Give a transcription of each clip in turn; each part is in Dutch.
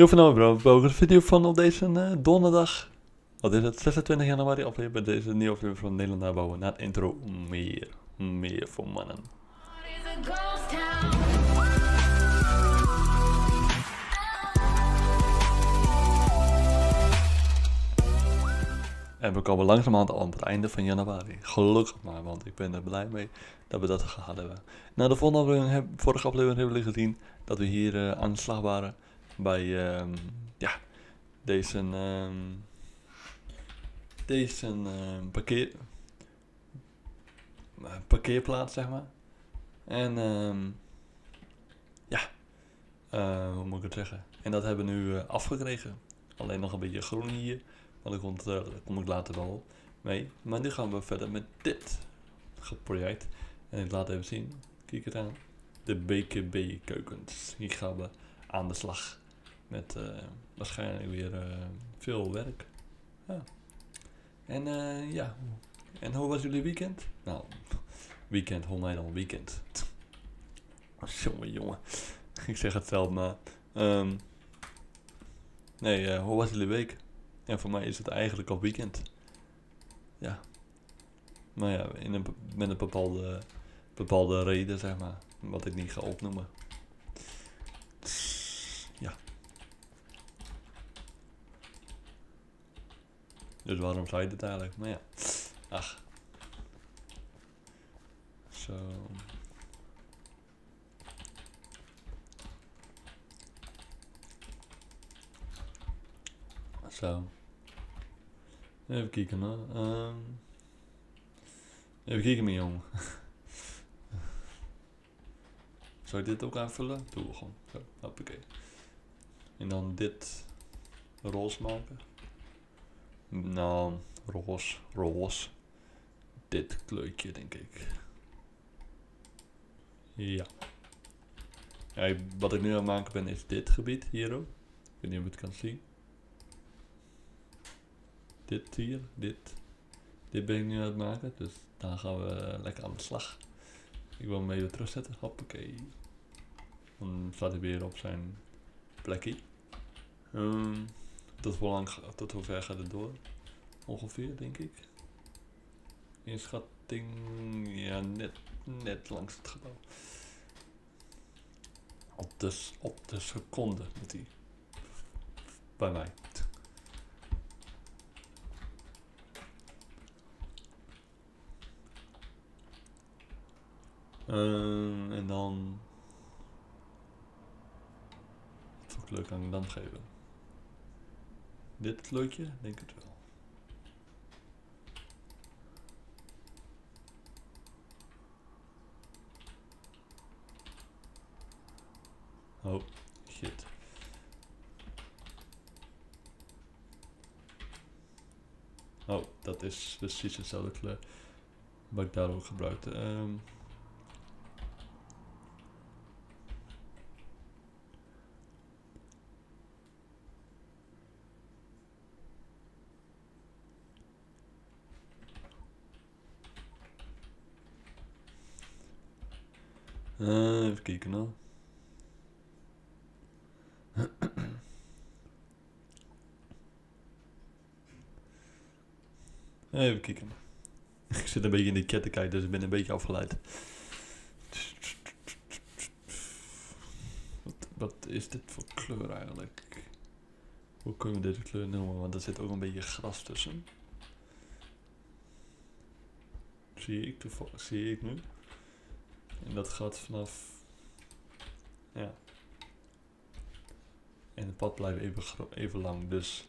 Heel veel bro. Welke video van op deze uh, donderdag. Wat is het? 26 januari aflevering bij deze nieuwe aflevering van Nederland nabouwen. Na intro meer. Meer voor mannen. En we komen al aan het einde van januari. Gelukkig maar, want ik ben er blij mee dat we dat gehad hebben. Na de volgende vorige aflevering hebben we gezien dat we hier uh, aan de slag waren bij um, ja, deze, um, deze um, parkeer, parkeerplaats, zeg maar. En ja, uh, hoe moet ik het zeggen? En dat hebben we nu uh, afgekregen. Alleen nog een beetje groen hier. Maar daar, komt, kom ik later wel mee. Maar nu gaan we verder met dit project. En ik laat even zien. Kijk het aan. De BKB keukens. Hier gaan we aan de slag. Met uh, waarschijnlijk weer uh, veel werk. Ja. En uh, ja. En hoe was jullie weekend? Nou, weekend, dan weekend? jongen, jongen. Ik zeg het zelf, maar. Um, nee, hoe was jullie week? En voor mij is het eigenlijk al weekend. Ja. Maar ja, in een, met een bepaalde, bepaalde reden, zeg maar. Wat ik niet ga opnoemen. Ja. Dus waarom zei je dit eigenlijk? Maar ja. Ach. Zo. Zo. Even kijken hoor. Um, even kijken mijn jongen. Zou ik dit ook aanvullen? Doe we gewoon. Zo, hoppakee. En dan dit roze maken. Nou, roze, roze. Dit kleurtje denk ik. Ja. ja. Wat ik nu aan het maken ben is dit gebied hier ook. Ik weet niet of je het kan zien dit hier, dit. Dit ben ik nu aan het maken, dus daar gaan we lekker aan de slag. Ik wil hem even terugzetten, hoppakee. Dan staat hij weer op zijn plekje. Um, tot, hoe lang, tot hoe ver gaat het door? Ongeveer, denk ik. Inschatting, ja, net, net langs het gebouw. Op de, op de seconde moet hij. Bij mij. Uh, en dan. Wat voor kleur kan ik dan geven? Dit kleurtje? Denk het wel. Oh, shit. Oh, dat is precies hetzelfde kleur wat ik daar gebruikte. Um, Uh, even kijken nou. Even kijken. Ik zit een beetje in die ketten kijken, dus ik ben een beetje afgeleid. Wat, wat is dit voor kleur eigenlijk? Hoe kunnen we deze kleur noemen? Want er zit ook een beetje gras tussen. Zie ik toevallig, zie ik nu. En dat gaat vanaf. Ja. En het pad blijft even, even lang, dus.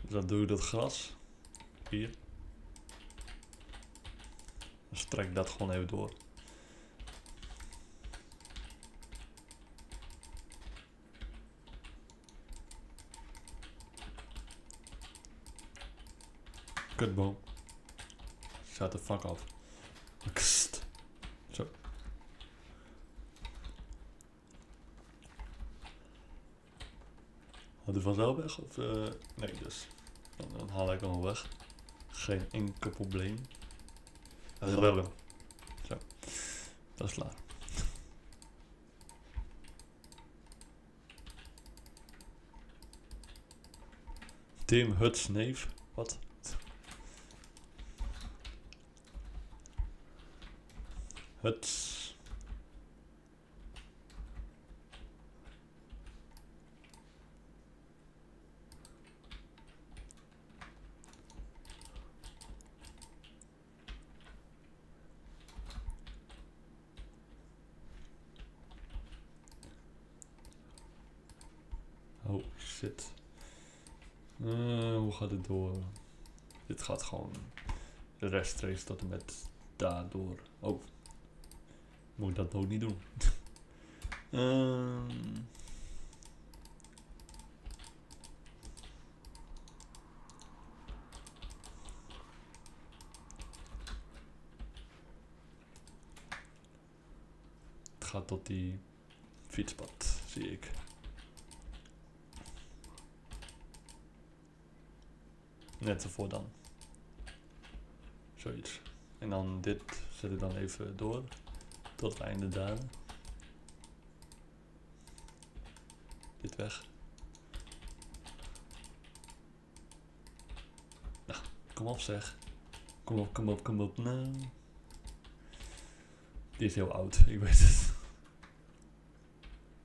Dus dan doe ik dat gras. Hier. Dan strek ik dat gewoon even door. Kutboom. Shut the fuck off. Kst. Zo. Had hij vanzelf weg? Of, uh, nee, dus. Dan, dan, haal ik hem weg. Geen enkel probleem. Zo. Dat is klaar. Tim Huts neef. Wat? Huts. Oh shit. Eh, hoe gaat het door? Dit gaat gewoon rechtstreeks tot en met daardoor. Oh. Moet ik dat ook niet doen? Het gaat tot die fietspad, zie ik. Net ervoor dan. Zoiets. En dan dit zet ik dan even door. Tot einde daar. Dit weg. Nou, kom op zeg. Kom op, kom op, kom op. Nou. Die is heel oud, ik weet het.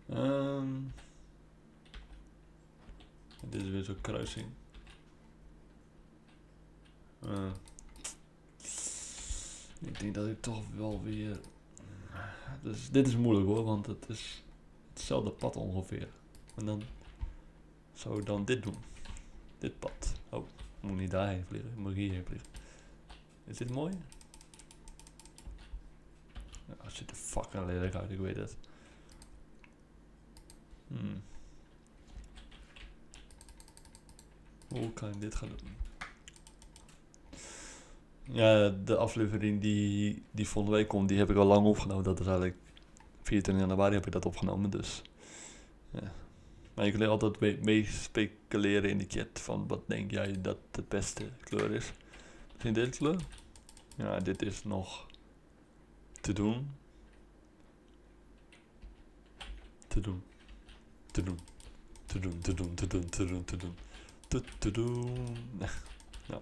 Ehm. Dit is weer zo'n kruising. Eh. ik denk dat ik toch wel weer. Dus dit is moeilijk hoor, want het is hetzelfde pad ongeveer. En dan zou ik dan dit doen. Dit pad. Oh, ik moet niet daarheen vliegen, ik moet hierheen vliegen. Is dit mooi? Ja, het ziet er fucking lelijk uit, ik weet het. Hmm. Hoe kan ik dit gaan doen? Ja, de aflevering die, die volgende week komt, die heb ik al lang opgenomen. Dat is eigenlijk 24 januari heb ik dat opgenomen, dus... Ja. Maar je kunt altijd mee, mee in de chat van wat denk jij dat de beste kleur is. Misschien dit kleur? Ja, dit is nog te doen. Te doen. Te doen. Te doen, te doen, te doen, te doen, te doen. Te, te doen. ja.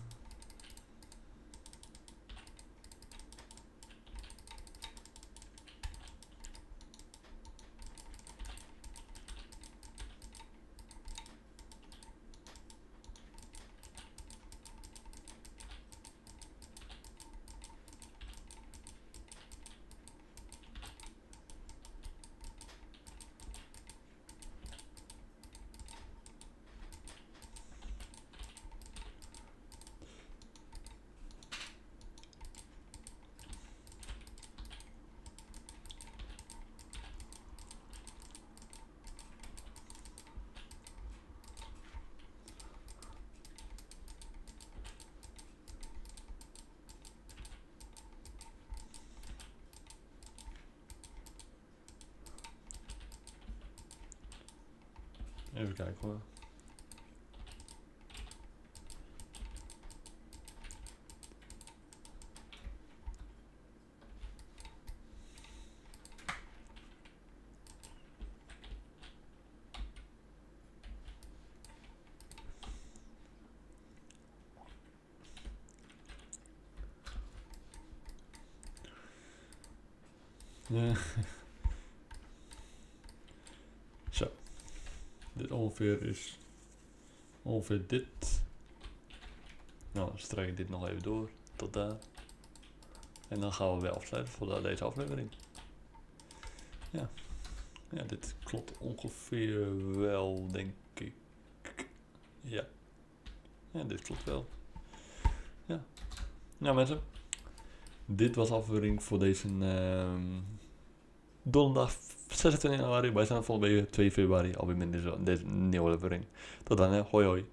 Even kijken hoor. Ja. Zo. Dit ongeveer is ongeveer dit. Nou, dan strijk ik dit nog even door tot daar. En dan gaan we weer afsluiten voor deze aflevering. Ja. Ja, dit klopt ongeveer wel, denk ik. Ja. Ja, dit klopt wel. Ja. Nou mensen. Dit was aflevering voor deze ehm, donderdag 26 januari. Wij zijn volgende week 2 februari alweer met deze, deze nieuwe aflevering. Tot dan, hè. hoi hoi.